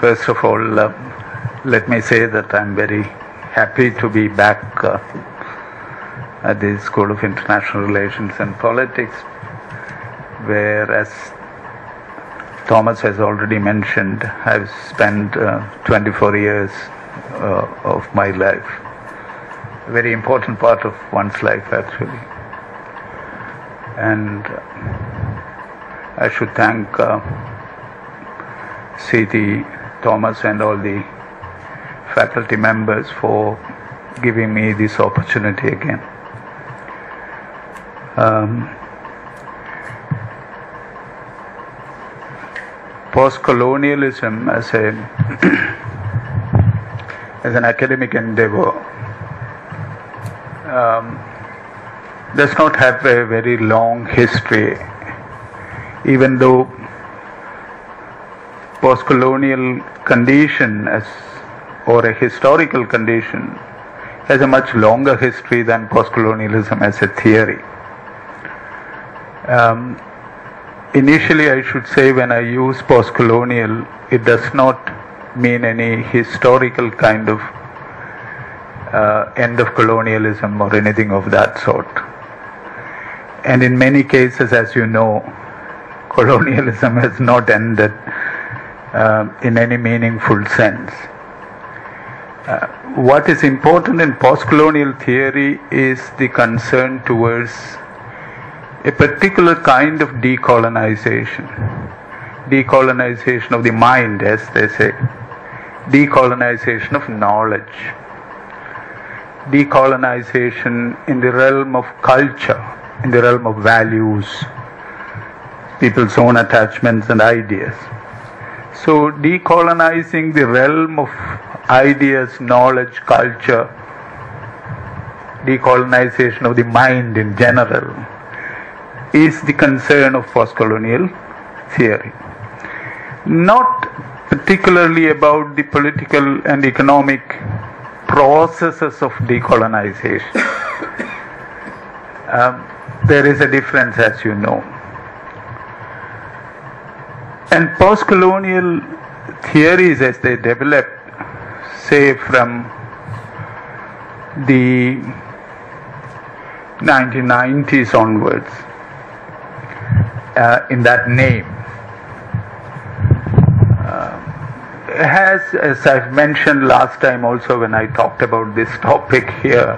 First of all, uh, let me say that I'm very happy to be back uh, at the School of International Relations and Politics, where, as Thomas has already mentioned, I've spent uh, 24 years uh, of my life. A very important part of one's life, actually. And I should thank uh, C.T. Thomas and all the faculty members for giving me this opportunity again. Um, post-colonialism as a as an academic endeavor um, does not have a very long history, even though post-colonial condition as or a historical condition has a much longer history than post-colonialism as a theory. Um, initially, I should say when I use post-colonial, it does not mean any historical kind of uh, end of colonialism or anything of that sort. And in many cases, as you know, colonialism has not ended uh, in any meaningful sense. Uh, what is important in post colonial theory is the concern towards a particular kind of decolonization. Decolonization of the mind, as they say, decolonization of knowledge, decolonization in the realm of culture, in the realm of values, people's own attachments and ideas. So, decolonizing the realm of ideas, knowledge, culture, decolonization of the mind in general is the concern of post colonial theory. Not particularly about the political and economic processes of decolonization. um, there is a difference, as you know. And post colonial theories, as they developed, say from the 1990s onwards, uh, in that name, uh, has, as I've mentioned last time also when I talked about this topic here,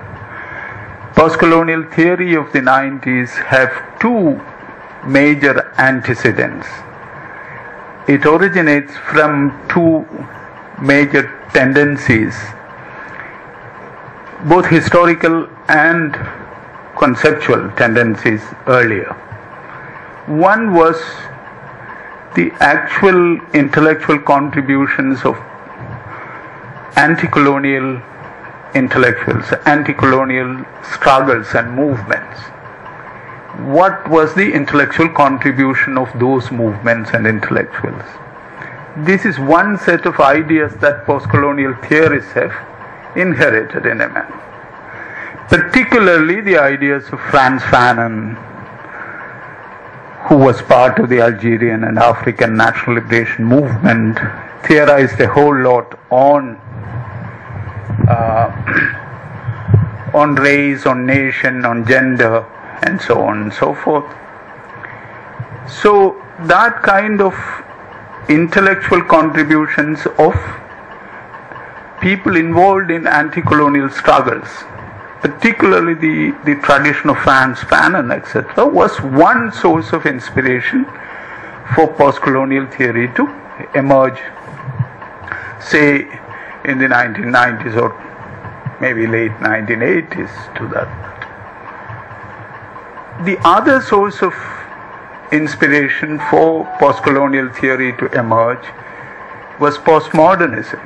post colonial theory of the 90s have two major antecedents it originates from two major tendencies, both historical and conceptual tendencies earlier. One was the actual intellectual contributions of anti colonial intellectuals, anti colonial struggles and movements what was the intellectual contribution of those movements and intellectuals. This is one set of ideas that post colonial theorists have inherited in a manner. Particularly the ideas of Frantz Fanon, who was part of the Algerian and African national liberation movement, theorized a whole lot on. Uh, on race, on nation, on gender, and so on and so forth. So, that kind of intellectual contributions of people involved in anti colonial struggles, particularly the, the tradition of Frantz Fanon, etc., was one source of inspiration for post colonial theory to emerge, say, in the 1990s or maybe late 1980s to that the other source of inspiration for post colonial theory to emerge was postmodernism,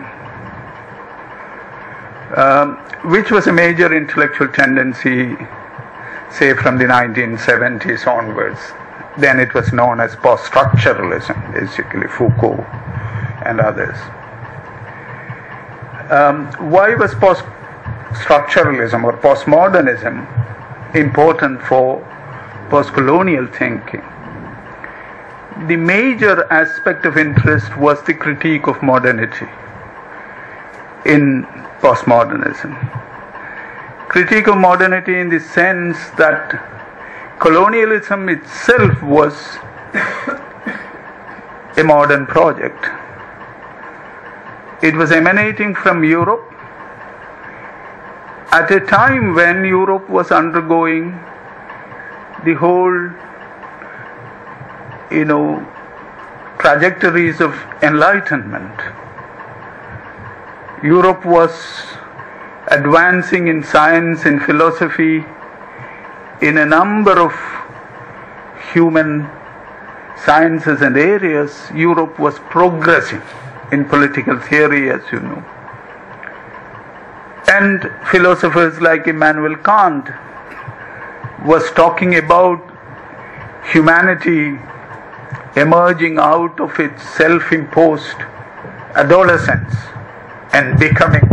um, which was a major intellectual tendency, say, from the 1970s onwards. Then it was known as post structuralism, basically, Foucault and others. Um, why was post structuralism or postmodernism important for post colonial thinking the major aspect of interest was the critique of modernity in postmodernism. Critique of modernity in the sense that colonialism itself was a modern project. It was emanating from Europe at a time when Europe was undergoing the whole, you know, trajectories of enlightenment. Europe was advancing in science, in philosophy, in a number of human sciences and areas. Europe was progressing in political theory, as you know. And philosophers like Immanuel Kant was talking about humanity emerging out of its self imposed adolescence and becoming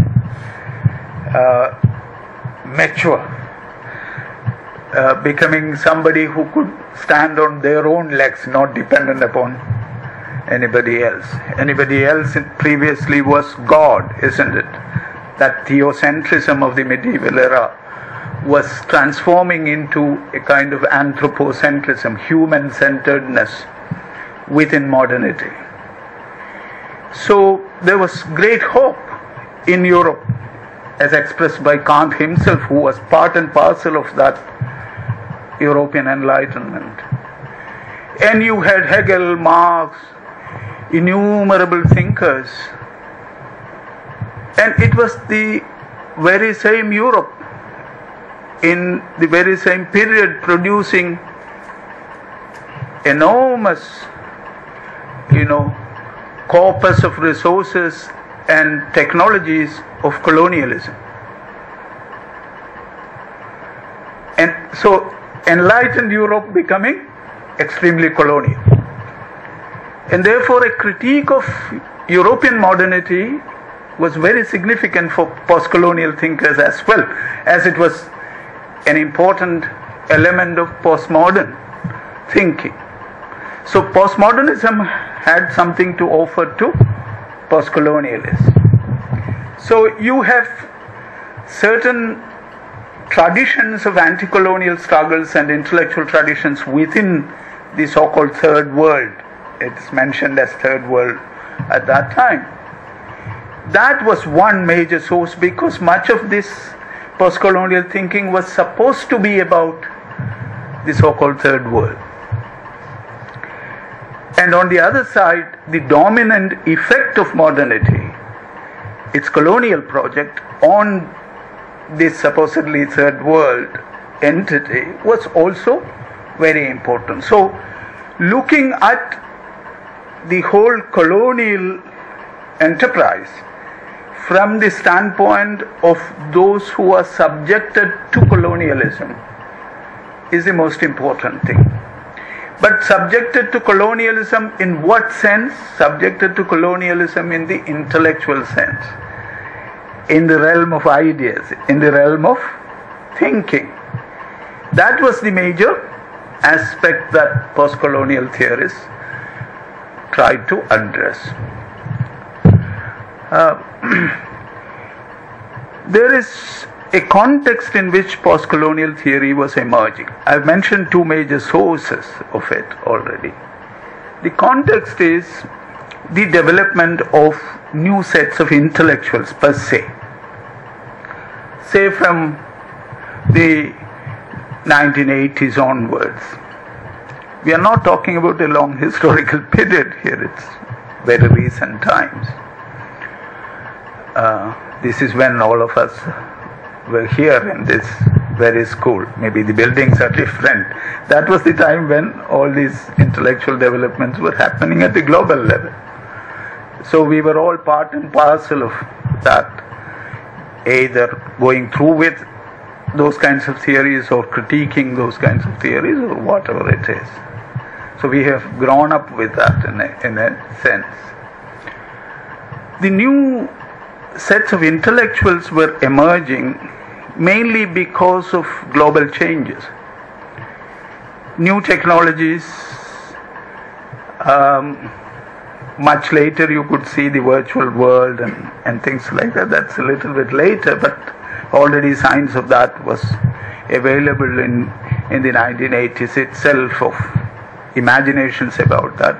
uh, mature, uh, becoming somebody who could stand on their own legs, not dependent upon anybody else. Anybody else previously was God, isn't it? That theocentrism of the medieval era was transforming into a kind of anthropocentrism, human centeredness within modernity. So there was great hope in Europe, as expressed by Kant himself, who was part and parcel of that European Enlightenment. And you had Hegel, Marx, innumerable thinkers. And it was the very same Europe in the very same period producing enormous, you know, corpus of resources and technologies of colonialism. And so enlightened Europe becoming extremely colonial. And therefore, a critique of European modernity was very significant for post colonial thinkers as well, as it was an important element of postmodern thinking. So, postmodernism had something to offer to postcolonialists. So, you have certain traditions of anti colonial struggles and intellectual traditions within the so called third world. It's mentioned as third world at that time. That was one major source because much of this post-colonial thinking was supposed to be about the so-called third world. And on the other side, the dominant effect of modernity, its colonial project on this supposedly third world entity was also very important. So, looking at the whole colonial enterprise from the standpoint of those who are subjected to colonialism is the most important thing. But subjected to colonialism in what sense? Subjected to colonialism in the intellectual sense, in the realm of ideas, in the realm of thinking. That was the major aspect that post colonial theorists tried to address. Uh, there is a context in which post colonial theory was emerging. I've mentioned two major sources of it already. The context is the development of new sets of intellectuals per se. Say from the 1980s onwards. We are not talking about a long historical period here, it's very recent times. Uh, this is when all of us were here in this very school. Maybe the buildings are different. That was the time when all these intellectual developments were happening at the global level. So we were all part and parcel of that, either going through with those kinds of theories or critiquing those kinds of theories or whatever it is. So we have grown up with that in a, in a sense. The new sets of intellectuals were emerging mainly because of global changes. New technologies, Um, much later, you could see the virtual world and, and things like that. That's a little bit later, but already signs of that was available in, in the 1980s itself of imaginations about that.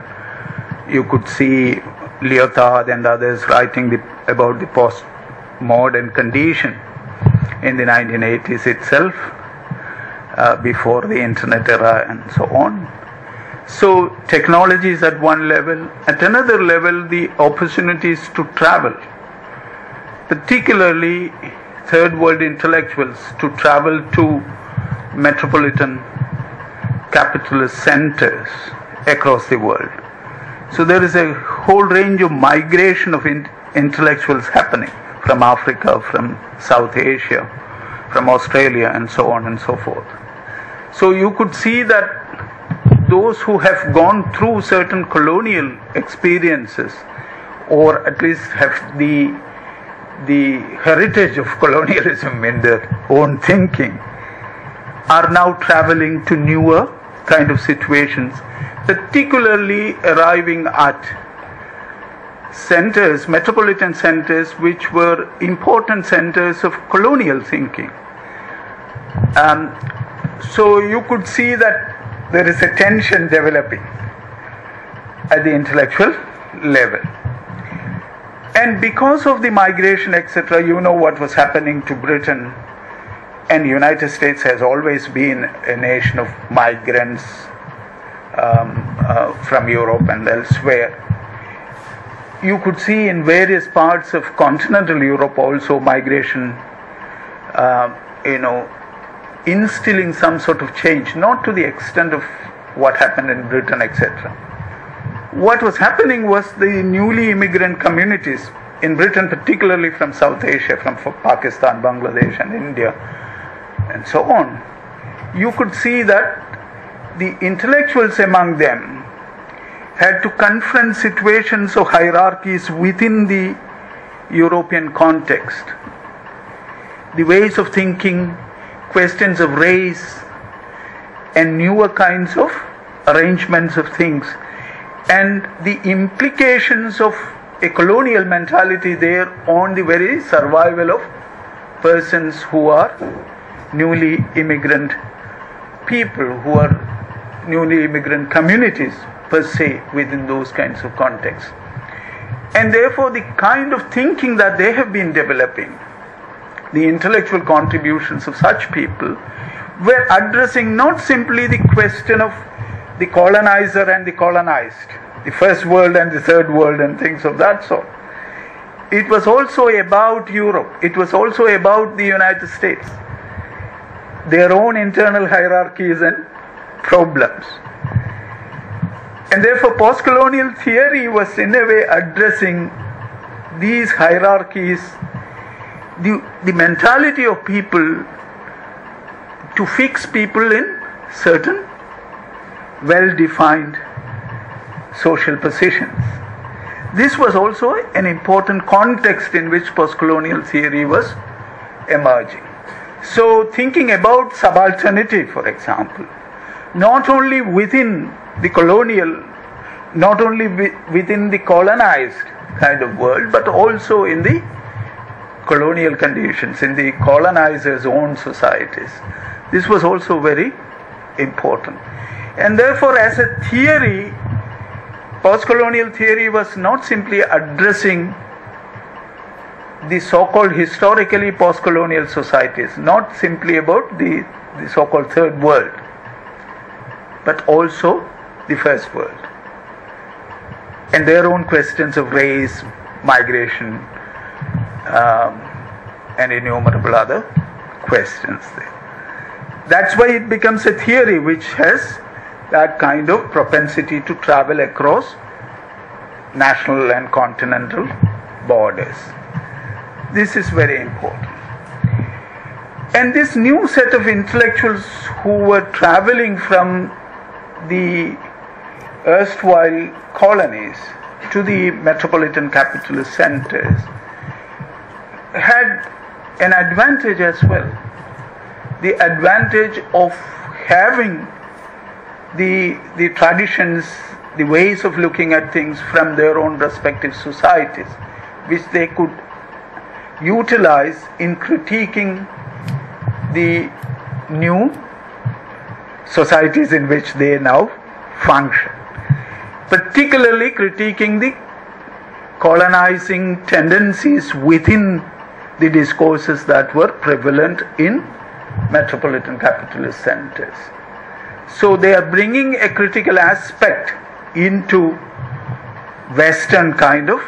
You could see Lyotard and others writing the, about the post-modern condition in the 1980s itself, uh, before the internet era and so on. So technology is at one level. At another level, the opportunities to travel, particularly third world intellectuals, to travel to metropolitan capitalist centers across the world. So there is a whole range of migration of in- intellectuals happening from Africa, from South Asia, from Australia, and so on and so forth. So you could see that those who have gone through certain colonial experiences, or at least have the the heritage of colonialism in their own thinking, are now traveling to newer kind of situations, particularly arriving at centers, metropolitan centers, which were important centers of colonial thinking. Um, so you could see that there is a tension developing at the intellectual level. And because of the migration, etc., you know what was happening to Britain. And United States has always been a nation of migrants um, uh, from Europe and elsewhere you could see in various parts of continental Europe also migration, uh, you know, instilling some sort of change, not to the extent of what happened in Britain, etc. What was happening was the newly immigrant communities in Britain, particularly from South Asia, from Pakistan, Bangladesh, and India, and so on. You could see that the intellectuals among them had to confront situations of hierarchies within the European context. The ways of thinking, questions of race, and newer kinds of arrangements of things, and the implications of a colonial mentality there on the very survival of persons who are newly immigrant people, who are newly immigrant communities per se within those kinds of contexts. And therefore, the kind of thinking that they have been developing, the intellectual contributions of such people, were addressing not simply the question of the colonizer and the colonized, the first world and the third world, and things of that sort. It was also about Europe, it was also about the United States, their own internal hierarchies and problems. And therefore, post colonial theory was in a way addressing these hierarchies, the, the mentality of people to fix people in certain well defined social positions. This was also an important context in which post colonial theory was emerging. So, thinking about subalternity, for example, not only within the colonial, not only within the colonized kind of world, but also in the colonial conditions, in the colonizers' own societies. This was also very important. And therefore, as a theory, post colonial theory was not simply addressing the so called historically post colonial societies, not simply about the, the so called third world, but also the first world. And their own questions of race, migration, um, and innumerable other questions there. That's why it becomes a theory which has that kind of propensity to travel across national and continental borders. This is very important. And this new set of intellectuals who were traveling from the erstwhile colonies to the metropolitan capitalist centers had an advantage as well. The advantage of having the, the traditions the ways of looking at things from their own respective societies, which they could utilize in critiquing the new societies in which they now function. Particularly critiquing the colonizing tendencies within the discourses that were prevalent in metropolitan capitalist centers. So they are bringing a critical aspect into Western kind of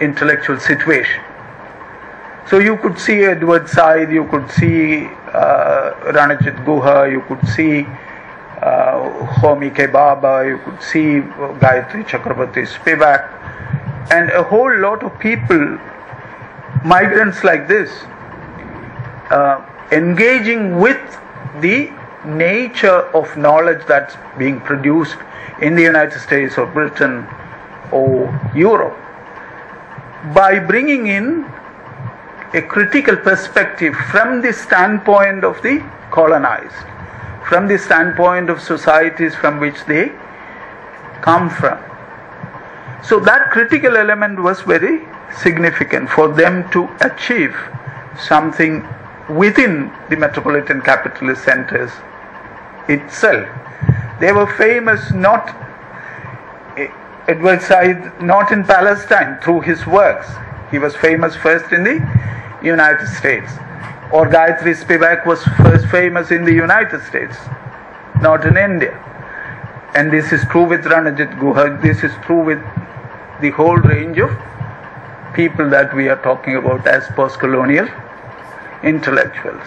intellectual situation. So you could see Edward Said, you could see uh, Ranajit Guha, you could see uh, Homi K. Bhabha, you could see Gayatri Chakravorty Spivak, and a whole lot of people, migrants like this, uh, engaging with the nature of knowledge that's being produced in the United States or Britain or Europe by bringing in a critical perspective from the standpoint of the colonized, from the standpoint of societies from which they come from. So that critical element was very significant for them to achieve something within the metropolitan capitalist centers itself. They were famous not Edward Said not in Palestine through his works. He was famous first in the United States. Or Gayatri Spivak was first famous in the United States, not in India. And this is true with Ranajit Guha, this is true with the whole range of people that we are talking about as post colonial intellectuals.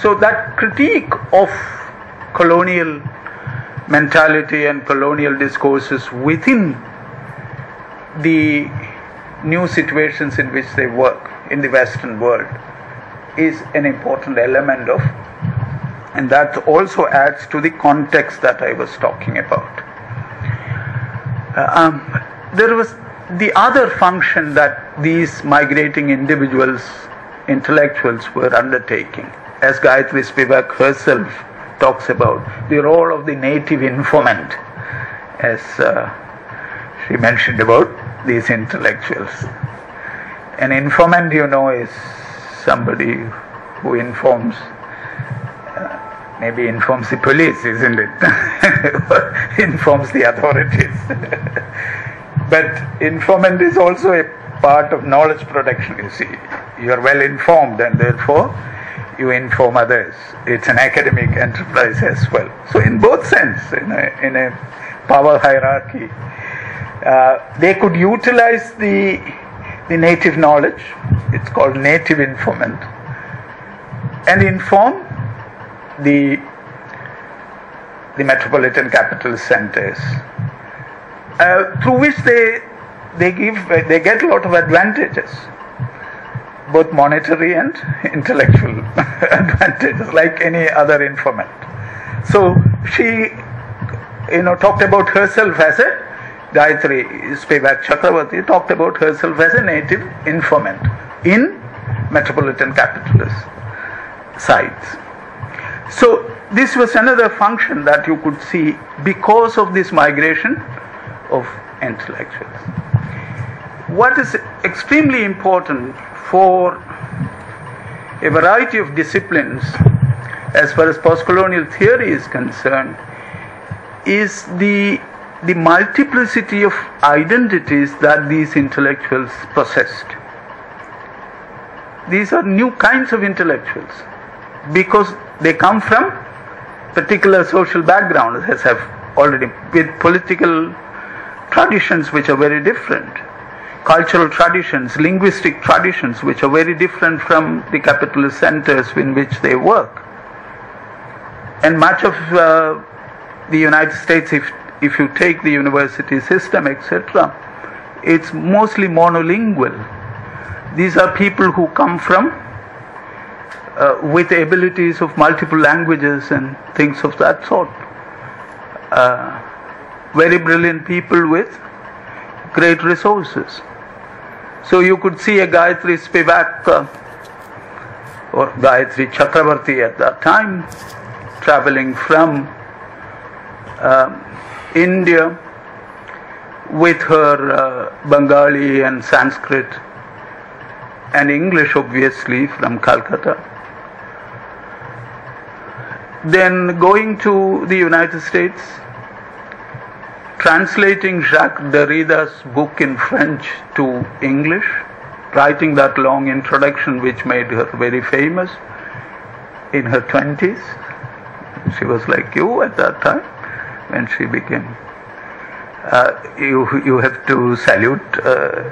So, that critique of colonial mentality and colonial discourses within the new situations in which they work in the Western world is an important element of, and that also adds to the context that I was talking about. Uh, um, there was the other function that these migrating individuals, intellectuals, were undertaking, as Gayatri Spivak herself talks about the role of the native informant, as uh, she mentioned about these intellectuals. An informant, you know, is somebody who informs, uh, maybe informs the police, isn't it? informs the authorities. but informant is also a part of knowledge production, you see. You are well informed and therefore you inform others. It's an academic enterprise as well. So, in both sense, in a, in a power hierarchy, uh, they could utilize the the native knowledge. It's called native informant, and inform the the metropolitan capital centers, uh, through which they they give they get a lot of advantages both monetary and intellectual advantages, like any other informant. So she, you know, talked about herself as a Gayatri Spivak Chakravorty talked about herself as a native informant in metropolitan capitalist sites. So this was another function that you could see because of this migration of intellectuals. What is extremely important for a variety of disciplines, as far as postcolonial theory is concerned, is the the multiplicity of identities that these intellectuals possessed. These are new kinds of intellectuals because they come from particular social backgrounds, as I've already, with political traditions which are very different cultural traditions, linguistic traditions, which are very different from the capitalist centers in which they work. And much of uh, the United States, if, if you take the university system, etc., it's mostly monolingual. These are people who come from uh, with abilities of multiple languages and things of that sort. Uh, very brilliant people with great resources. So you could see a Gayatri Spivak uh, or Gayatri Chakravorty at that time traveling from um, India with her uh, Bengali and Sanskrit and English, obviously, from Calcutta. Then going to the United States, translating Jacques Derrida's book in French to English, writing that long introduction which made her very famous in her 20s. She was like you at that time when she became uh, you you have to salute uh,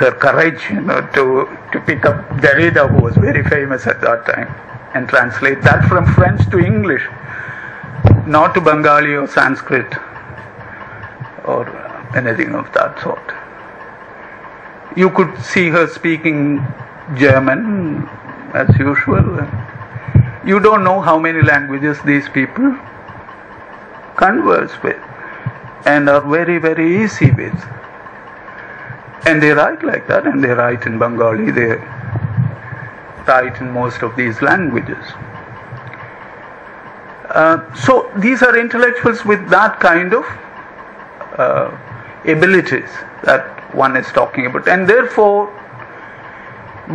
her courage, you know, to to pick up Derrida, who was very famous at that time, and translate that from French to English, not to Bengali or Sanskrit or anything of that sort. You could see her speaking German as usual. You don't know how many languages these people converse with and are very, very easy with. And they write like that, and they write in Bengali, they write in most of these languages. Uh, so these are intellectuals with that kind of uh, abilities that one is talking about, and therefore,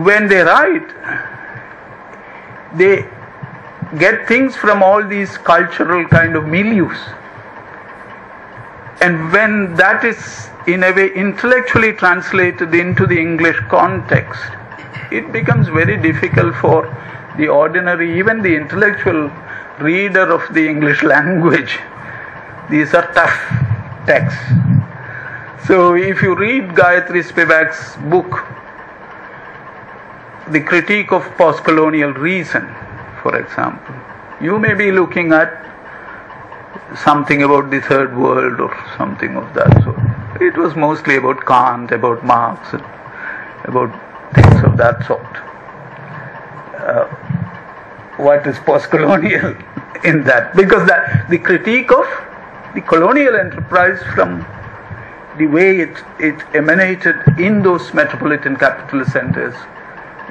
when they write, they get things from all these cultural kind of milieus and when that is in a way intellectually translated into the English context, it becomes very difficult for the ordinary, even the intellectual reader of the English language. These are tough texts. So if you read Gayatri Spivak's book, The Critique of Postcolonial Reason, for example, you may be looking at something about the third world or something of that sort. It was mostly about Kant, about Marx, about things of that sort. Uh, what is post-colonial in that? Because that the critique of the colonial enterprise from the way it, it emanated in those metropolitan capitalist centers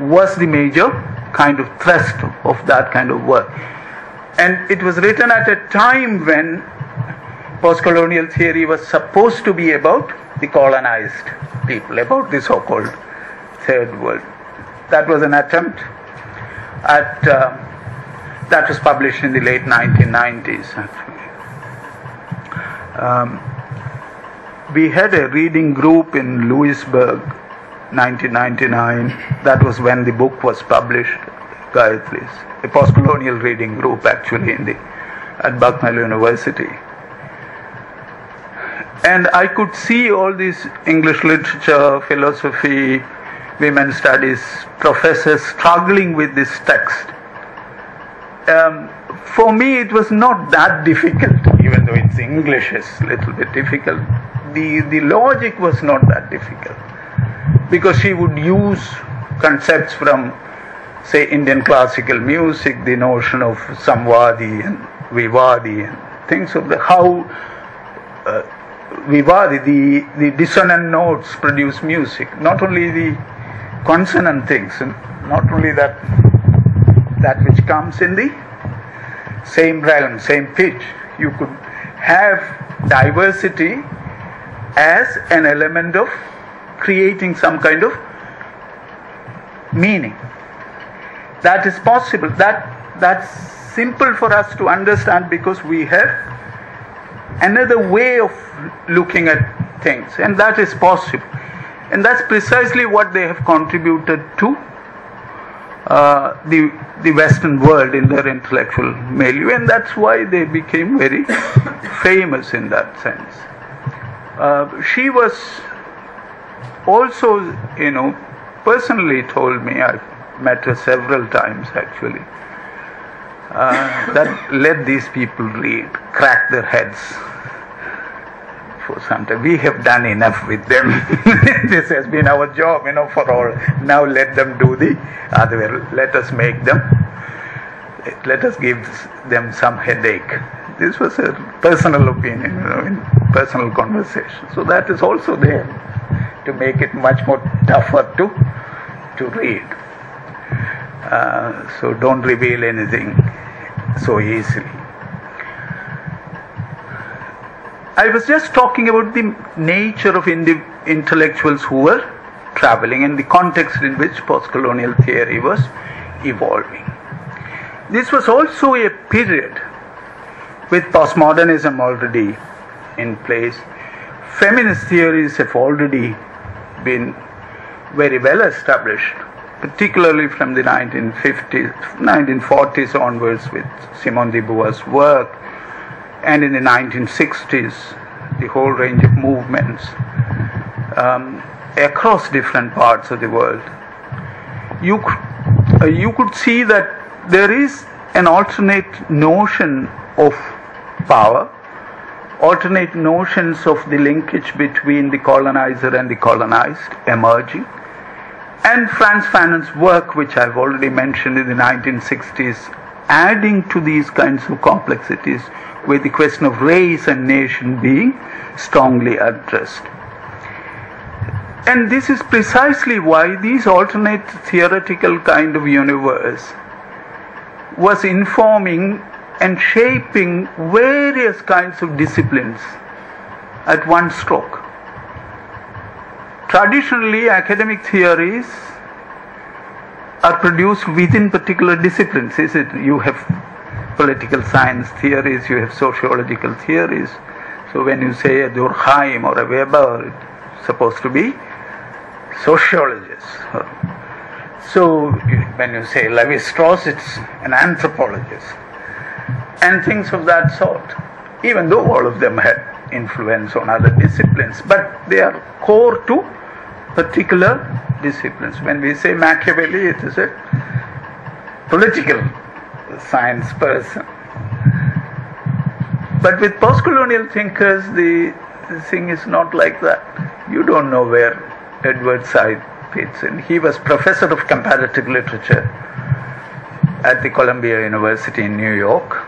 was the major kind of thrust of that kind of work. And it was written at a time when post-colonial theory was supposed to be about the colonized people, about the so-called third world. That was an attempt at uh, that was published in the late 1990s. Actually, um, we had a reading group in Lewisburg, 1999. That was when the book was published, Gayatri's a post-colonial reading group actually in the at Bucknell University. And I could see all these English literature, philosophy, women's studies professors struggling with this text. Um, for me, it was not that difficult, even though it's English is a little bit difficult. The, the logic was not that difficult because she would use concepts from say Indian classical music, the notion of samvadi and vivadi and things of the how uh, vivadi, the, the dissonant notes produce music, not only the consonant things, and not only that that which comes in the same realm, same pitch. You could have diversity as an element of creating some kind of meaning. That is possible. That that's simple for us to understand because we have another way of looking at things and that is possible. And that's precisely what they have contributed to uh, the the Western world in their intellectual milieu, and that's why they became very famous in that sense. Uh, she was also, you know, personally told me, I've met her several times actually. Uh, that let these people read, crack their heads for some time. We have done enough with them. this has been our job, you know, for all. Now let them do the other way. Let us make them, let us give them some headache. This was a personal opinion, you know, in personal conversation. So that is also there to make it much more tougher to to read. Uh, so don't reveal anything so easily. I was just talking about the nature of indi- intellectuals who were traveling and the context in which post-colonial theory was evolving. This was also a period with postmodernism already in place. Feminist theories have already been very well established, particularly from the 1950s, 1940s onwards with Simone de Beauvoir's work, and in the 1960s, the whole range of movements um, across different parts of the world. You, uh, you could see that there is an alternate notion of power, alternate notions of the linkage between the colonizer and the colonized emerging. And Frantz Fanon's work, which I've already mentioned in the 1960s, adding to these kinds of complexities with the question of race and nation being strongly addressed. And this is precisely why these alternate theoretical kind of universe was informing and shaping various kinds of disciplines at one stroke. Traditionally, academic theories are produced within particular disciplines, is it? You have political science theories, you have sociological theories. So when you say a Durkheim or a Weber, it's supposed to be sociologists. So when you say Levi Strauss, it's an anthropologist. And things of that sort. Even though all of them had influence on other disciplines, but they are core to particular disciplines. When we say Machiavelli, it is a political science person. But with post-colonial thinkers, the thing is not like that. You don't know where Edward Said fits in. He was professor of comparative literature at the Columbia University in New York,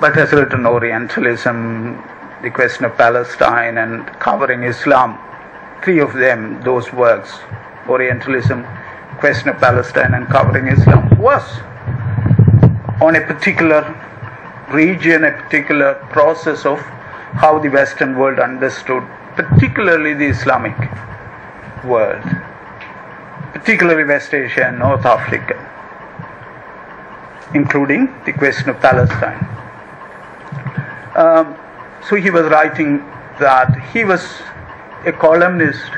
but has written Orientalism, the question of Palestine, and covering Islam. Three of them, those works, Orientalism, question of Palestine, and covering Islam, was on a particular region, a particular process of how the Western world understood, particularly the Islamic world, particularly West Asia and North Africa, including the question of Palestine. Um, so he was writing that he was a columnist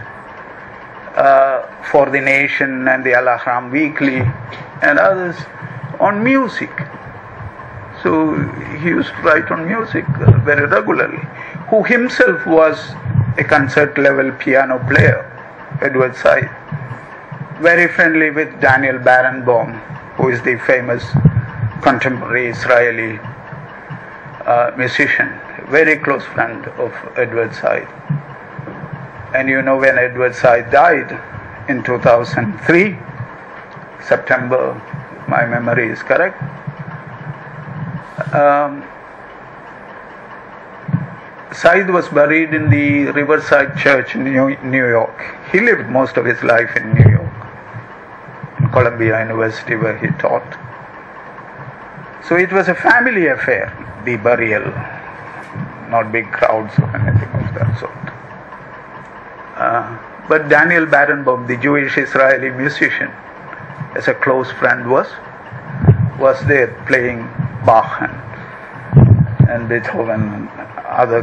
uh, for the Nation and the Al Ahram Weekly and others on music. So he used to write on music uh, very regularly. Who himself was a concert level piano player, Edward Said. Very friendly with Daniel Barenboim, who is the famous contemporary Israeli uh, musician, very close friend of Edward Said. And you know when Edward Said died in 2003, September, my memory is correct. Um, Said was buried in the Riverside Church in New York. He lived most of his life in New York, Columbia University, where he taught. So it was a family affair, the burial, not big crowds or anything of that sort. Uh, but Daniel Barenboim, the Jewish Israeli musician, as a close friend, was was there playing Bach and, and Beethoven and other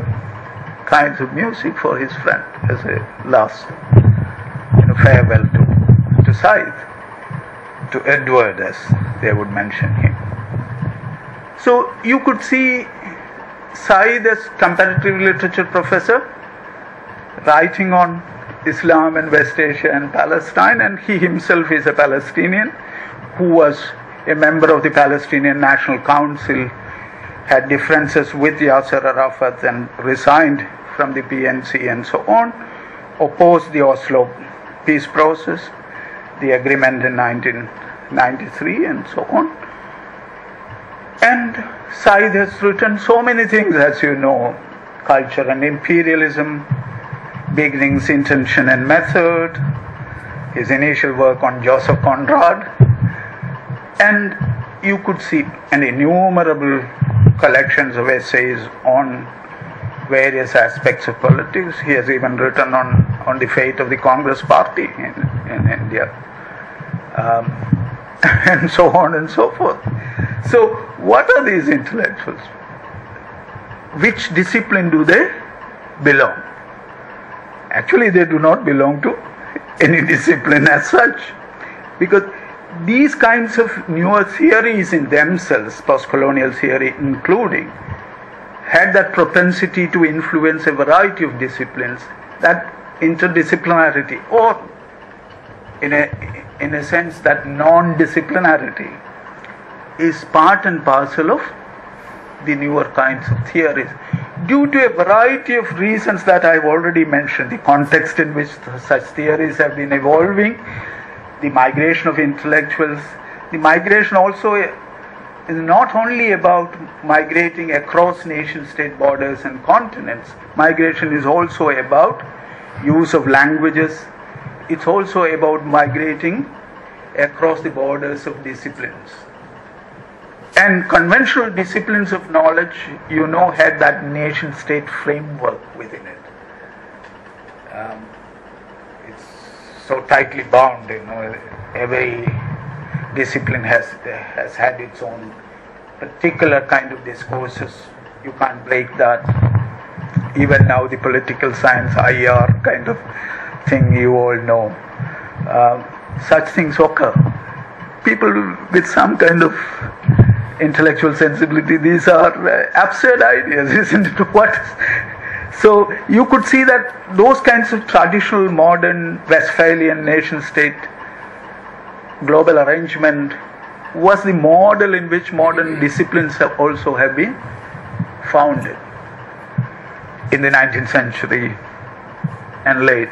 kinds of music for his friend as a last you know, farewell to, to Said, to Edward as they would mention him. So you could see Said as comparative literature professor writing on Islam and West Asia and Palestine, and he himself is a Palestinian who was a member of the Palestinian National Council, had differences with Yasser Arafat and resigned from the PNC and so on, opposed the Oslo peace process, the agreement in 1993 and so on. And Said has written so many things, as you know, culture and imperialism, beginnings, intention, and method, his initial work on Joseph Conrad, and you could see an innumerable collections of essays on various aspects of politics. He has even written on, on the fate of the Congress party in, in India. Um, and so on and so forth. So, what are these intellectuals? Which discipline do they belong? Actually, they do not belong to any discipline as such. Because these kinds of newer theories in themselves, post colonial theory including, had that propensity to influence a variety of disciplines, that interdisciplinarity, or in a, in a sense, that non disciplinarity is part and parcel of the newer kinds of theories. Due to a variety of reasons that I've already mentioned, the context in which such theories have been evolving, the migration of intellectuals, the migration also is not only about migrating across nation state borders and continents, migration is also about use of languages, it's also about migrating across the borders of disciplines. And conventional disciplines of knowledge, you know, had that nation state framework within it. Um, it's so tightly bound, you know, every discipline has, has had its own particular kind of discourses. You can't break that. Even now, the political science IR kind of thing you all know. Uh, such things occur. People with some kind of intellectual sensibility, these are uh, absurd ideas, isn't it? What? So you could see that those kinds of traditional modern Westphalian nation state global arrangement was the model in which modern disciplines have also have been founded in the 19th century and late.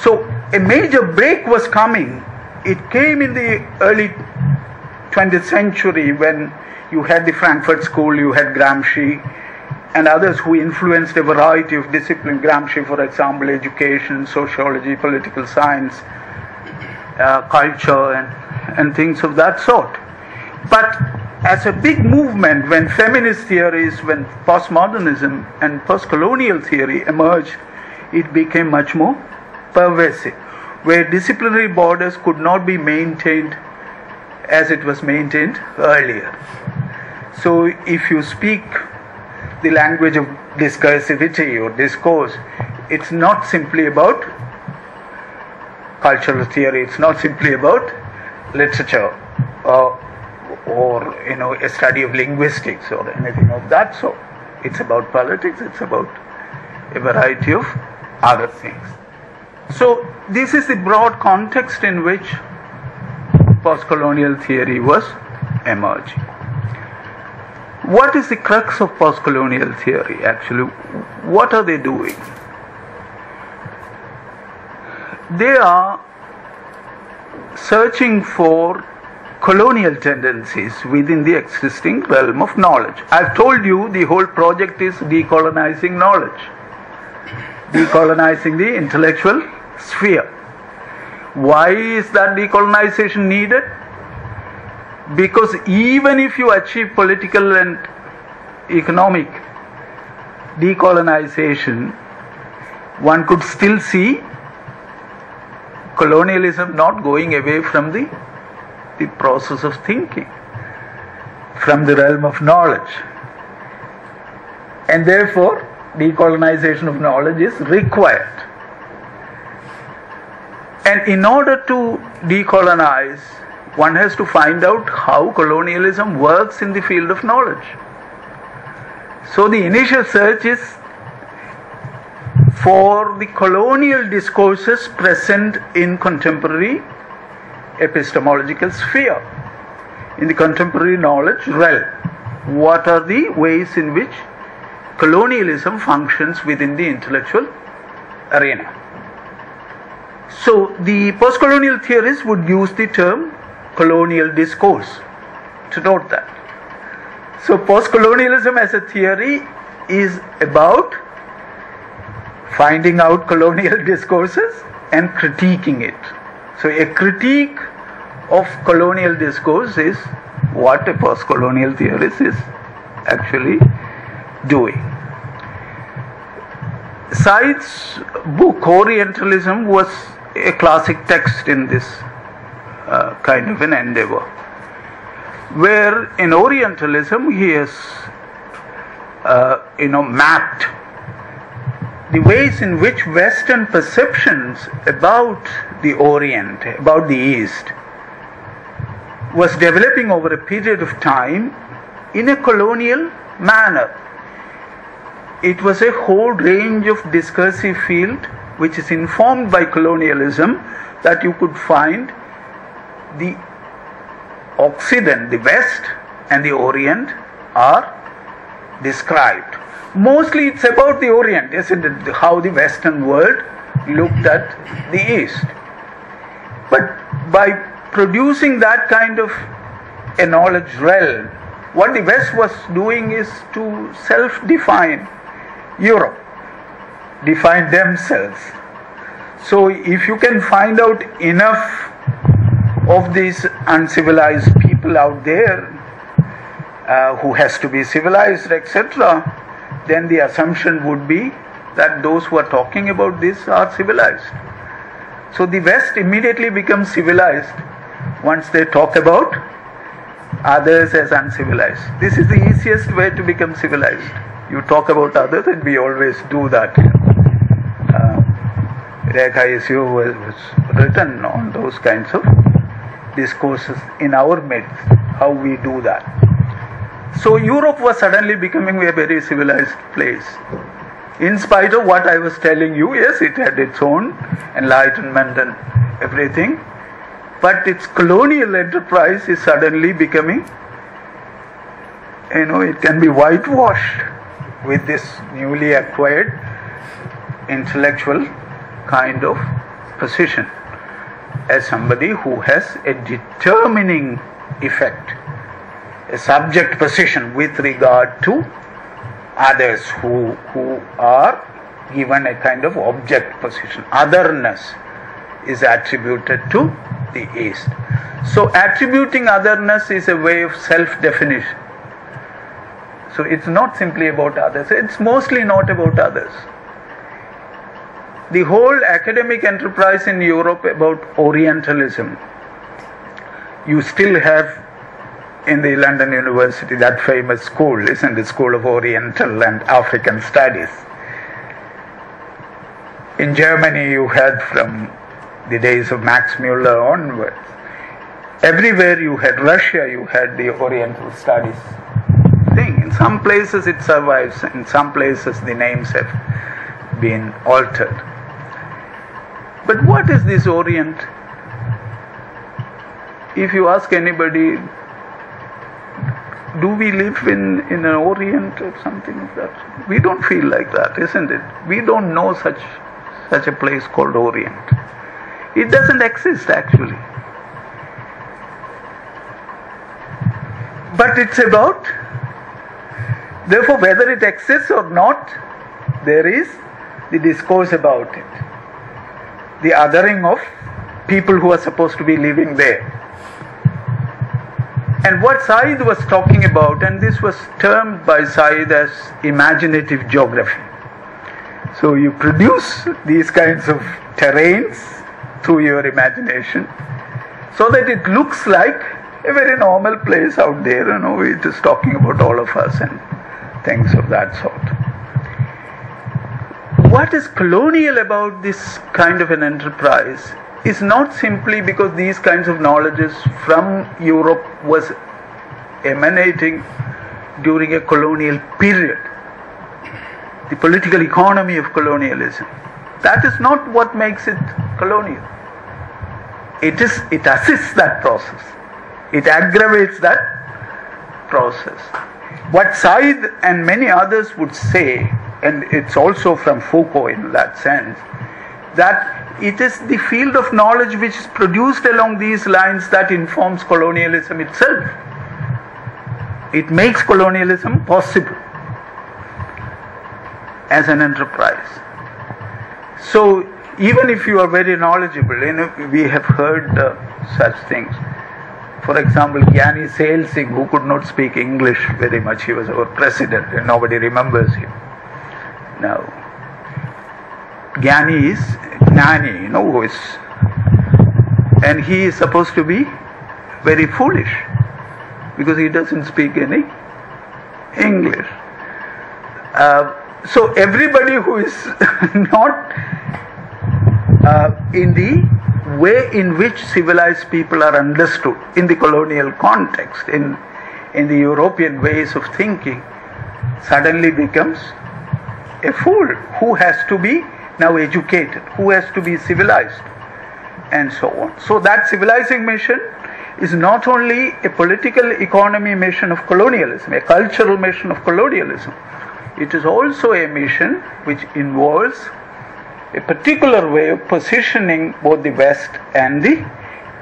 So a major break was coming. It came in the early 20th century when you had the Frankfurt School, you had Gramsci, and others who influenced a variety of disciplines. Gramsci, for example, education, sociology, political science, uh, culture, and, and things of that sort. But as a big movement, when feminist theories, when postmodernism and postcolonial theory emerged, it became much more pervasive, where disciplinary borders could not be maintained as it was maintained earlier. So, if you speak the language of discursivity or discourse, it's not simply about cultural theory, it's not simply about literature or, you know a study of linguistics or anything of that sort. It's about politics, it's about a variety of other things. So, this is the broad context in which postcolonial theory was emerging. What is the crux of postcolonial theory actually? What are they doing? They are searching for colonial tendencies within the existing realm of knowledge. I've told you the whole project is decolonizing knowledge, decolonizing the intellectual sphere. Why is that decolonization needed? Because even if you achieve political and economic decolonization, one could still see colonialism not going away from the, the process of thinking, from the realm of knowledge. And therefore, decolonization of knowledge is required. And in order to decolonize, one has to find out how colonialism works in the field of knowledge. So the initial search is for the colonial discourses present in contemporary epistemological sphere, in the contemporary knowledge realm. What are the ways in which colonialism functions within the intellectual arena? So the post-colonial theorists would use the term colonial discourse to note that. So post-colonialism as a theory is about finding out colonial discourses and critiquing it. So a critique of colonial discourse is what a post-colonial theorist is actually doing. Said's book, Orientalism, was a classic text in this uh, kind of an endeavor. Where in Orientalism he has, uh, you know, mapped the ways in which Western perceptions about the Orient, about the East, was developing over a period of time in a colonial manner. It was a whole range of discursive field which is informed by colonialism that you could find the Occident, the West, and the Orient are described. Mostly it's about the Orient, isn't it? How the Western world looked at the East. But by producing that kind of a knowledge realm, what the West was doing is to self define Europe, define themselves. So if you can find out enough of these uncivilized people out there uh, who has to be civilized, etc., then the assumption would be that those who are talking about this are civilized. So the West immediately becomes civilized once they talk about others as uncivilized. This is the easiest way to become civilized. You talk about others, and we always do that. Uh, Rekha issue was, was written on those kinds of discourses in our midst, how we do that. So Europe was suddenly becoming a very civilized place. In spite of what I was telling you, yes, it had its own enlightenment and everything, but its colonial enterprise is suddenly becoming, you know, it can be whitewashed with this newly acquired intellectual kind of position as somebody who has a determining effect, subject position with regard to others who, who are given a kind of object position. Otherness is attributed to the East. So, attributing otherness is a way of self definition. So, it's not simply about others, it's mostly not about others the whole academic enterprise in Europe about Orientalism. You still have in the London University that famous school, isn't it? School of Oriental and African Studies. In Germany, you had from the days of Max Muller onwards. Everywhere you had Russia, you had the Oriental Studies thing. In some places it survives, in some places the names have been altered. But what is this Orient? If you ask anybody, do we live in, in an Orient or something like that? We don't feel like that, isn't it? We don't know such such a place called Orient. It doesn't exist actually. But it's about, therefore, whether it exists or not, there is the discourse about it the othering of people who are supposed to be living there. And what Said was talking about, and this was termed by Said as imaginative geography. So you produce these kinds of terrains through your imagination so that it looks like a very normal place out there, you know, it is talking about all of us and things of that sort what is colonial about this kind of an enterprise is not simply because these kinds of knowledges from Europe was emanating during a colonial period, the political economy of colonialism. That is not what makes it colonial. It is it assists that process. It aggravates that process. What Said and many others would say and it's also from Foucault in that sense, that it is the field of knowledge which is produced along these lines that informs colonialism itself. It makes colonialism possible as an enterprise. So, even if you are very knowledgeable, you know, we have heard uh, such things. For example, Gyani Zail Singh, who could not speak English very much, he was our president, and nobody remembers him. Now, Gyani is Gnani, you know, who is, and he is supposed to be very foolish because he doesn't speak any English. Uh, so everybody who is not uh, in the way in which civilized people are understood in the colonial context, in, in the European ways of thinking, suddenly becomes a fool who has to be now educated, who has to be civilized, and so on. So that civilizing mission is not only a political economy mission of colonialism, a cultural mission of colonialism, it is also a mission which involves a particular way of positioning both the West and the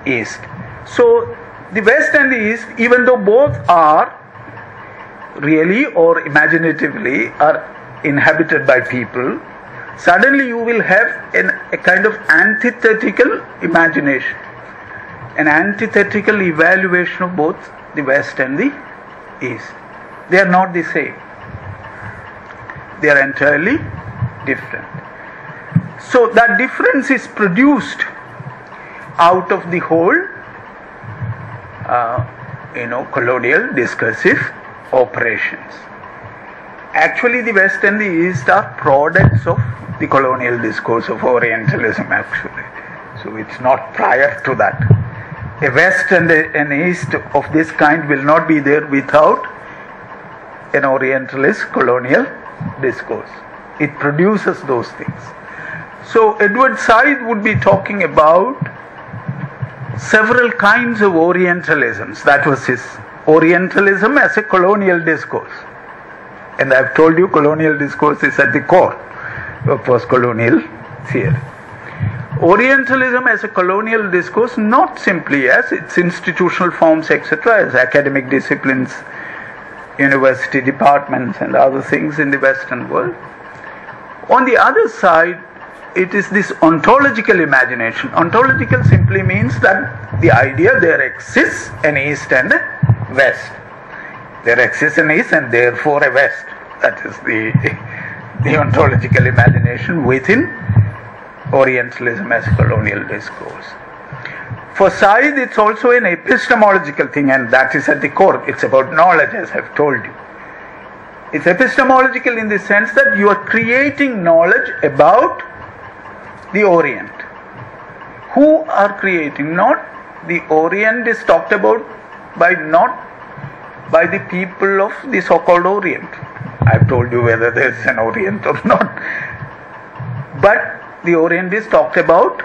East. So, the West and the East, even though both are really or imaginatively are inhabited by people, suddenly you will have an, a kind of antithetical imagination, an antithetical evaluation of both the West and the East. They are not the same, they are entirely different. So that difference is produced out of the whole, uh, you know, colonial discursive operations. Actually, the West and the East are products of the colonial discourse of Orientalism, actually. So it's not prior to that. A West and a, an East of this kind will not be there without an Orientalist colonial discourse. It produces those things. So, Edward Said would be talking about several kinds of Orientalisms. That was his Orientalism as a colonial discourse. And I've told you, colonial discourse is at the core of post colonial theory. Orientalism as a colonial discourse, not simply as its institutional forms, etc., as academic disciplines, university departments, and other things in the Western world. On the other side, it is this ontological imagination. Ontological simply means that the idea there exists an East and a West. There exists an East and therefore a West. That is the, the ontological imagination within Orientalism as colonial discourse. For Said, it's also an epistemological thing, and that is at the core. It's about knowledge, as I've told you. It's epistemological in the sense that you are creating knowledge about the Orient. Who are creating? Not the Orient is talked about by not by the people of the so-called Orient. I've told you whether there's an Orient or not. But the Orient is talked about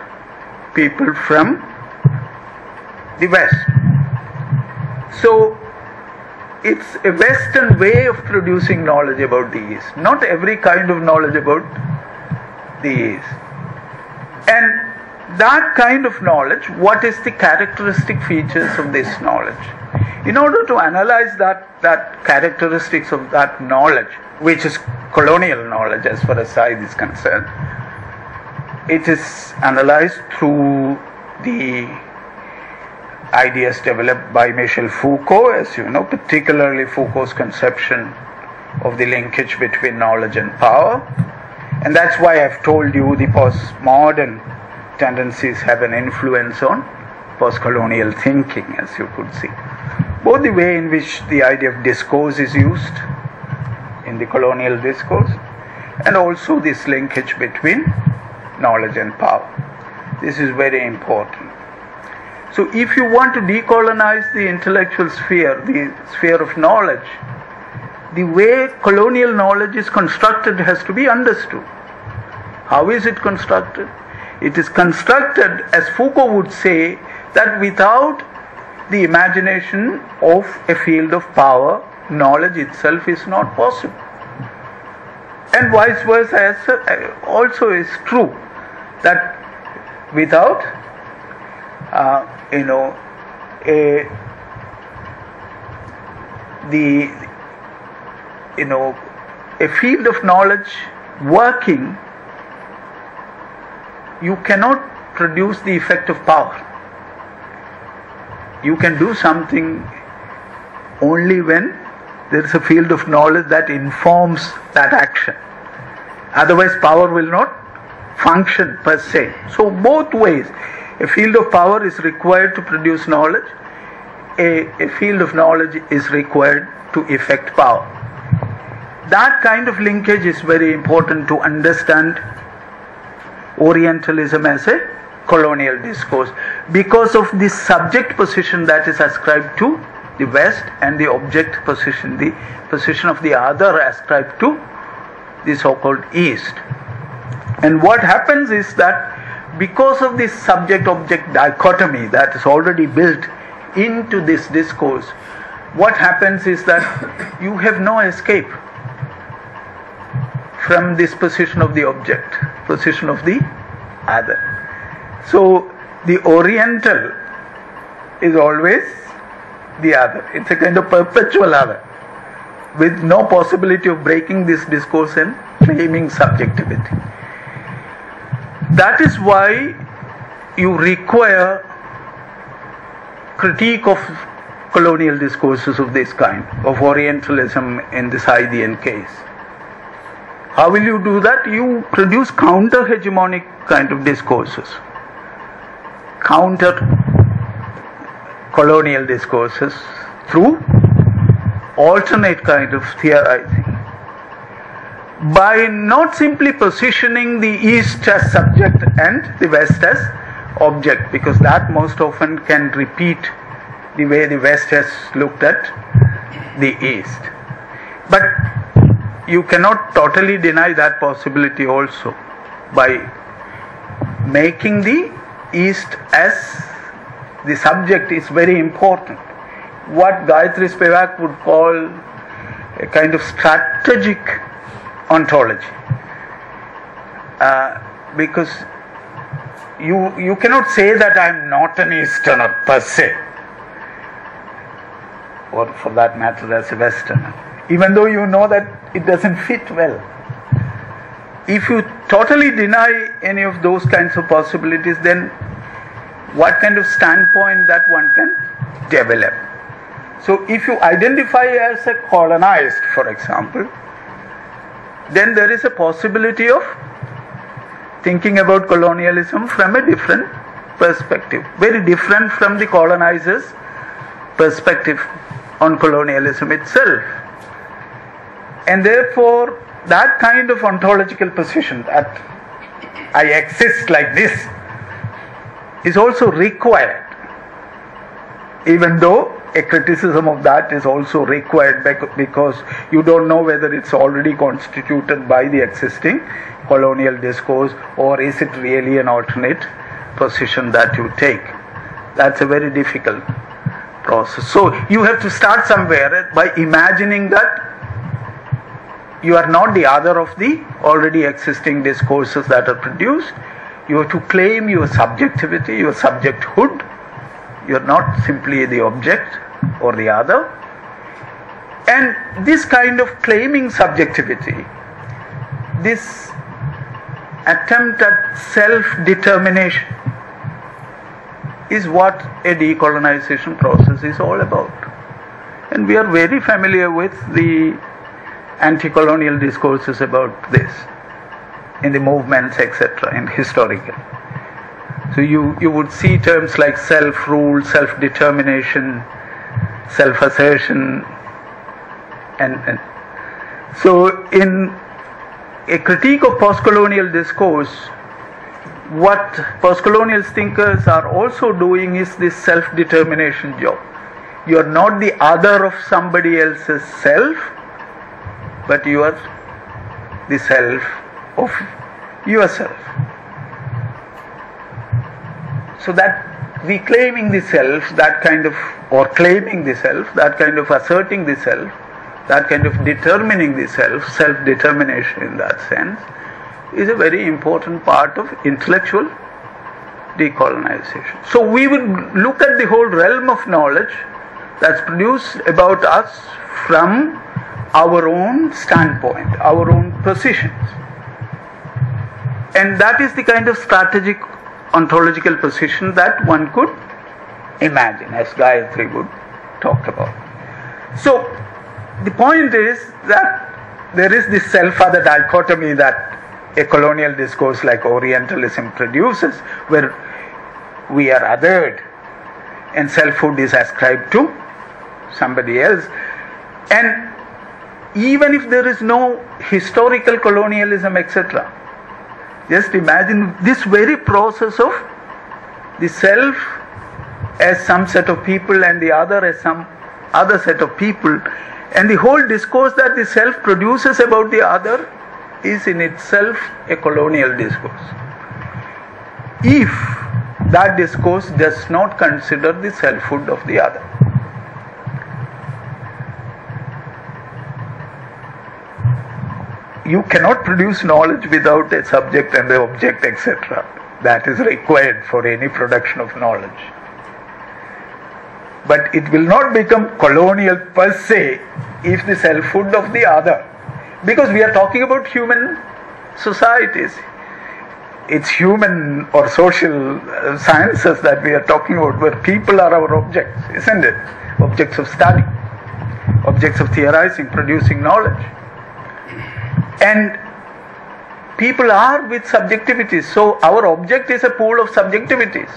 people from the West. So it's a Western way of producing knowledge about the East. Not every kind of knowledge about the East. And that kind of knowledge, what is the characteristic features of this knowledge? In order to analyze that, that characteristics of that knowledge, which is colonial knowledge as far as Said is concerned, it is analyzed through the ideas developed by Michel Foucault, as you know, particularly Foucault's conception of the linkage between knowledge and power. And that's why I've told you the postmodern tendencies have an influence on post-colonial thinking, as you could see. Both the way in which the idea of discourse is used in the colonial discourse, and also this linkage between knowledge and power. This is very important. So, if you want to decolonize the intellectual sphere, the sphere of knowledge, the way colonial knowledge is constructed has to be understood. How is it constructed? It is constructed, as Foucault would say, that without the imagination of a field of power, knowledge itself is not possible. And vice versa uh, also is true that without, uh, you know, a the you know a field of knowledge working you cannot produce the effect of power you can do something only when there is a field of knowledge that informs that action. Otherwise, power will not function per se. So, both ways, a field of power is required to produce knowledge, a, a field of knowledge is required to effect power. That kind of linkage is very important to understand Orientalism as a colonial discourse because of the subject position that is ascribed to the West and the object position, the position of the other ascribed to the so called East. And what happens is that because of this subject object dichotomy that is already built into this discourse, what happens is that you have no escape from this position of the object, position of the other. So the Oriental is always the other. It's a kind of perpetual other with no possibility of breaking this discourse and claiming subjectivity. That is why you require critique of colonial discourses of this kind, of Orientalism in the Saidian case. How will you do that? You produce counter hegemonic kind of discourses, counter colonial discourses through alternate kind of theorizing. By not simply positioning the East as subject and the West as object, because that most often can repeat the way the West has looked at the East. But you cannot totally deny that possibility also by making the East as the subject is very important. What Gayatri Spivak would call a kind of strategic ontology. Uh, because you, you cannot say that I am not an Easterner per se, or for that matter, as a Westerner, even though you know that it doesn't fit well. If you totally deny any of those kinds of possibilities, then what kind of standpoint that one can develop? So, if you identify as a colonized, for example, then there is a possibility of thinking about colonialism from a different perspective, very different from the colonizers' perspective on colonialism itself. And therefore, that kind of ontological position that I exist like this is also required, even though a criticism of that is also required because you don't know whether it's already constituted by the existing colonial discourse or is it really an alternate position that you take. That's a very difficult process. So you have to start somewhere by imagining that you are not the other of the already existing discourses that are produced. You have to claim your subjectivity, your subjecthood. You are not simply the object or the other. And this kind of claiming subjectivity, this attempt at self determination, is what a decolonization process is all about. And we are very familiar with the anti colonial discourses about this in the movements, etc., in historical. So you, you would see terms like self rule, self determination, self assertion, and, and so in a critique of post colonial discourse, what post colonial thinkers are also doing is this self determination job. You are not the other of somebody else's self, but you are the self of yourself. So that reclaiming the self, that kind of, or claiming the self, that kind of asserting the self, that kind of determining the self, self determination in that sense, is a very important part of intellectual decolonization. So we would look at the whole realm of knowledge that's produced about us from our own standpoint, our own positions. And that is the kind of strategic ontological position that one could imagine, as Gayatri would talk about. So, the point is that there is this self other dichotomy that a colonial discourse like Orientalism produces, where we are othered and selfhood is ascribed to somebody else. And even if there is no historical colonialism, etc., just imagine this very process of the self as some set of people and the other as some other set of people, and the whole discourse that the self produces about the other is in itself a colonial discourse. If that discourse does not consider the selfhood of the other. You cannot produce knowledge without a subject and the object, etc. That is required for any production of knowledge. But it will not become colonial per se if the selfhood of the other, because we are talking about human societies. It's human or social uh, sciences that we are talking about, where people are our objects, isn't it? Objects of study, objects of theorizing, producing knowledge. And people are with subjectivities. So our object is a pool of subjectivities.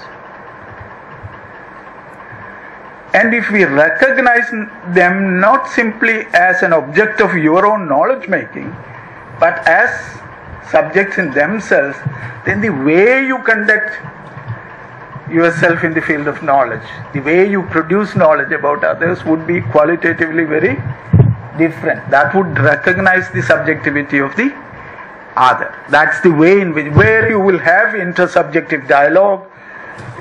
And if we recognize them not simply as an object of your own knowledge making, but as subjects in themselves, then the way you conduct yourself in the field of knowledge, the way you produce knowledge about others would be qualitatively very different. That would recognize the subjectivity of the other. That's the way in which where you will have intersubjective dialogue,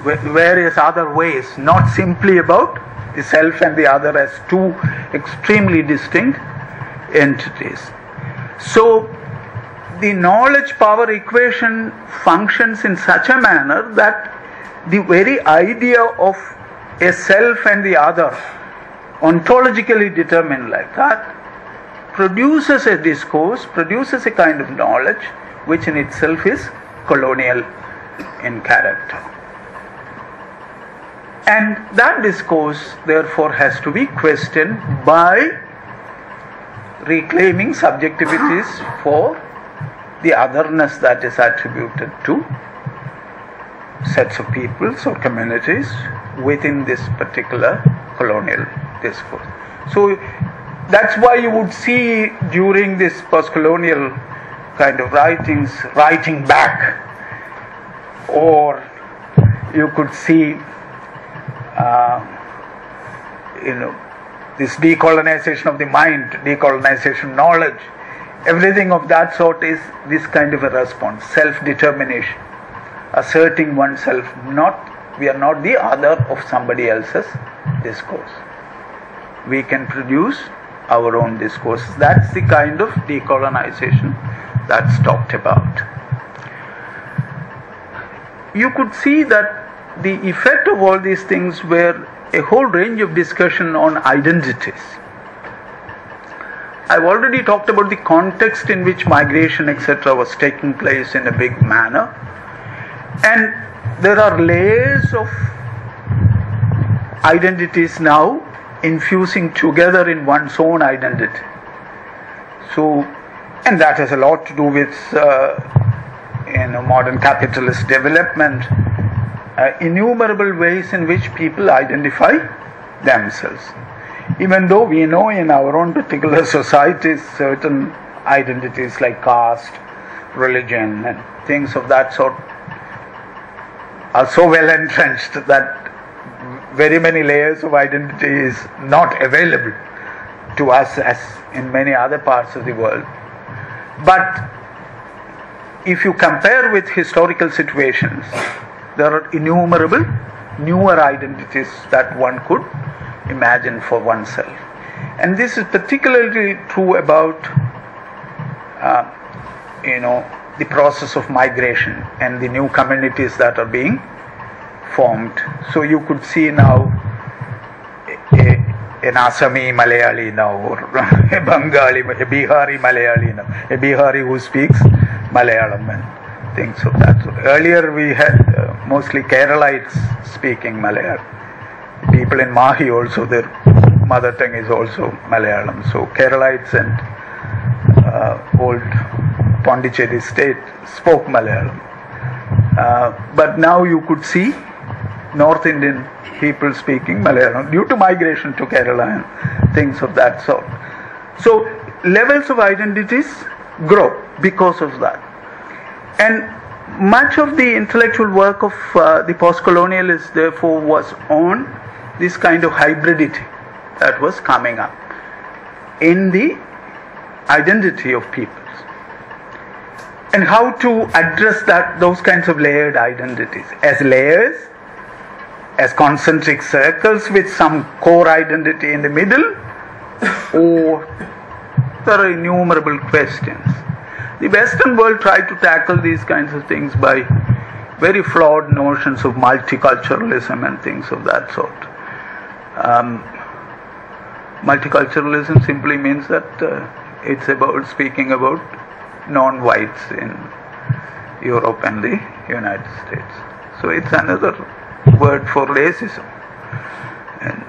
various other ways, not simply about the self and the other as two extremely distinct entities. So the knowledge power equation functions in such a manner that the very idea of a self and the other ontologically determined like that, produces a discourse, produces a kind of knowledge which in itself is colonial in character. And that discourse, therefore, has to be questioned by reclaiming subjectivities for the otherness that is attributed to sets of peoples or communities within this particular colonial discourse. So that's why you would see during this post-colonial kind of writings writing back, or you could see, uh, you know, this decolonization of the mind, decolonization knowledge, everything of that sort is this kind of a response, self-determination, asserting oneself. Not we are not the other of somebody else's discourse we can produce our own discourses. That's the kind of decolonization that's talked about. You could see that the effect of all these things were a whole range of discussion on identities. I've already talked about the context in which migration, etc., was taking place in a big manner. And there are layers of identities now infusing together in one's own identity. So, and that has a lot to do with uh, you know, modern capitalist development, uh, innumerable ways in which people identify themselves. Even though we know in our own particular societies certain identities like caste, religion, and things of that sort are so well entrenched that very many layers of identity is not available to us as in many other parts of the world. But if you compare with historical situations, there are innumerable newer identities that one could imagine for oneself. And this is particularly true about, uh, you know, the process of migration and the new communities that are being formed. So you could see now a, an Assami Malayali now, or a Bengali, a Bihari Malayali now, a Bihari who speaks Malayalam and things of that sort. Earlier we had uh, mostly Keralites speaking Malayalam. people in Mahe also, their mother tongue is also Malayalam. So Keralites and uh, old Pondicherry state spoke Malayalam. Uh, but now you could see North Indian people speaking Malayalam due to migration to Kerala and things of that sort. So levels of identities grow because of that. And much of the intellectual work of uh, the post-colonialists therefore was on this kind of hybridity that was coming up in the identity of peoples and how to address that those kinds of layered identities as layers as concentric circles with some core identity in the middle or there are innumerable questions the Western world tried to tackle these kinds of things by very flawed notions of multiculturalism and things of that sort. Um, multiculturalism simply means that uh, it's about speaking about non whites in Europe and the United States. So it's another word for racism. And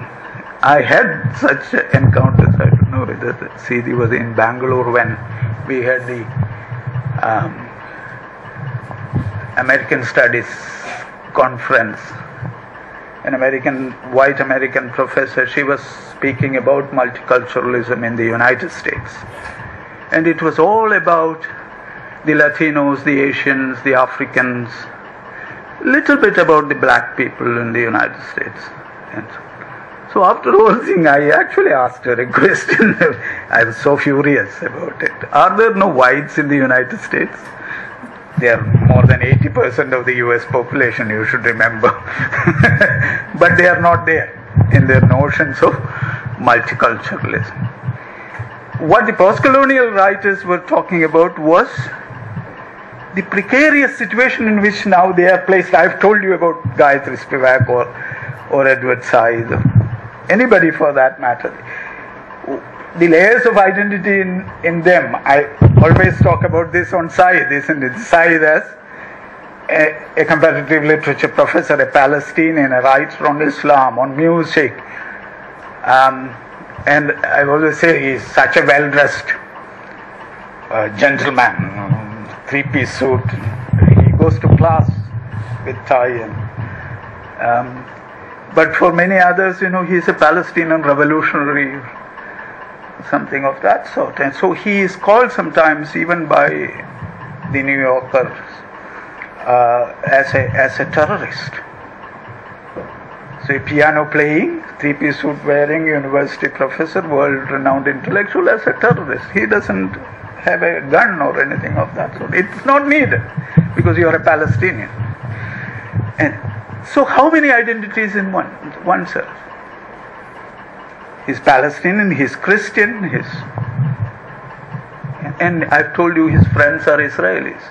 I had such encounters, I don't know whether Sidi was in Bangalore when we had the um, American Studies conference. An American, white American professor, she was speaking about multiculturalism in the United States. And it was all about the Latinos, the Asians, the Africans, little bit about the black people in the United States. And so after whole thing, I actually asked her a question. I was so furious about it. Are there no whites in the United States? They are more than 80% of the US population, you should remember. but they are not there in their notions of multiculturalism. What the post colonial writers were talking about was the precarious situation in which now they are placed. I've told you about Gayatri Spivak or, or Edward Said anybody for that matter. The layers of identity in, in them, I always talk about this on Said, isn't it? Said as a, a comparative literature professor, a Palestinian, a writer on Islam, on music. Um, and I always say he's such a well dressed uh, gentleman, three piece suit. He goes to class with tie and. Um, but for many others, you know, he is a Palestinian revolutionary, something of that sort. And so he is called sometimes even by the New Yorkers uh, as, a, as a terrorist. So piano playing, three-piece suit wearing university professor, world-renowned intellectual as a terrorist. He doesn't have a gun or anything of that sort. It's not needed because you are a Palestinian. And so, how many identities in one oneself? He's Palestinian, he's Christian, he's and I've told you his friends are Israelis,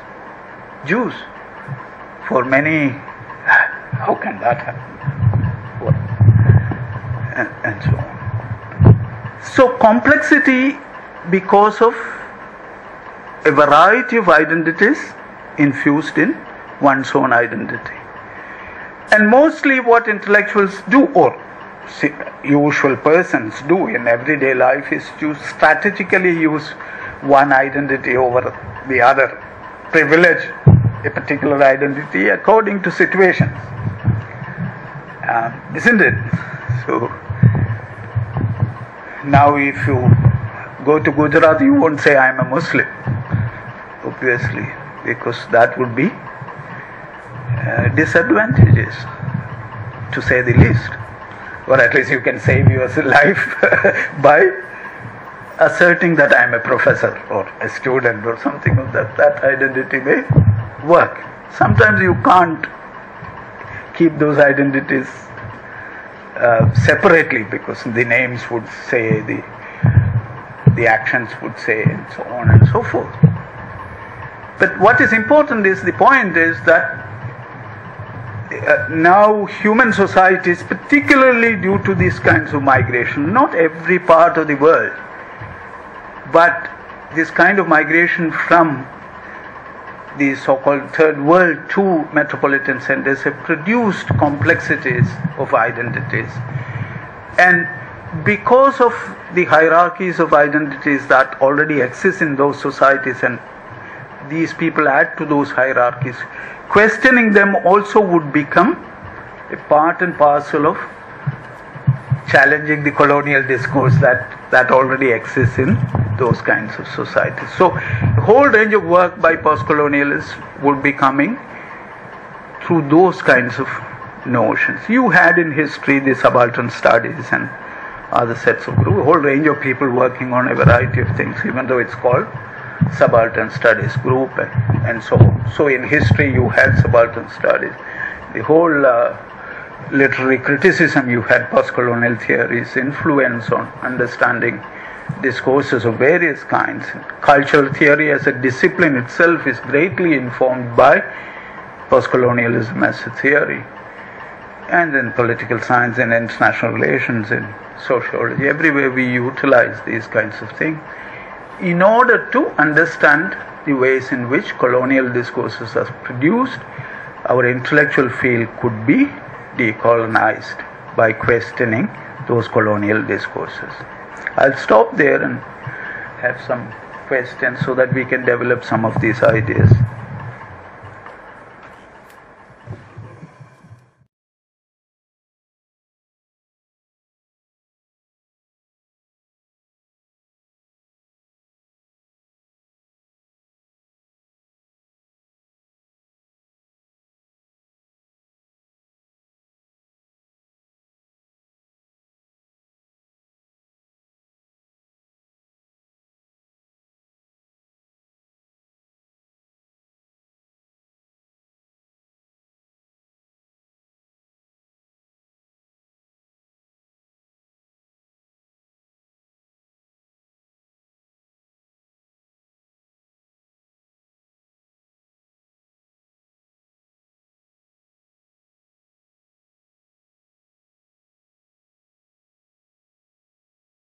Jews. For many, how can that happen? And, and so on. So, complexity because of a variety of identities infused in one's own identity. And mostly what intellectuals do, or usual persons do in everyday life, is to strategically use one identity over the other, privilege a particular identity according to situations. Uh, isn't it? So, now if you go to Gujarat, you won't say I am a Muslim, obviously, because that would be uh, disadvantages, to say the least. Or at least you can save your life by asserting that I am a professor or a student or something of that. That identity may work. Sometimes you can't keep those identities uh, separately because the names would say, the, the actions would say, and so on and so forth. But what is important is the point is that uh, now human societies, particularly due to these kinds of migration, not every part of the world, but this kind of migration from the so-called third world to metropolitan centers have produced complexities of identities. And because of the hierarchies of identities that already exist in those societies and these people add to those hierarchies questioning them also would become a part and parcel of challenging the colonial discourse that, that already exists in those kinds of societies. So, a whole range of work by post-colonialists would be coming through those kinds of notions. You had in history the subaltern studies and other sets of group, a whole range of people working on a variety of things, even though it's called subaltern studies group and, and so on. So in history you had subaltern studies. The whole uh, literary criticism you had post-colonial theories influence on understanding discourses of various kinds. Cultural theory as a discipline itself is greatly informed by post-colonialism as a theory. And in political science and international relations and sociology, everywhere we utilize these kinds of things in order to understand the ways in which colonial discourses are produced, our intellectual field could be decolonized by questioning those colonial discourses. I'll stop there and have some questions so that we can develop some of these ideas.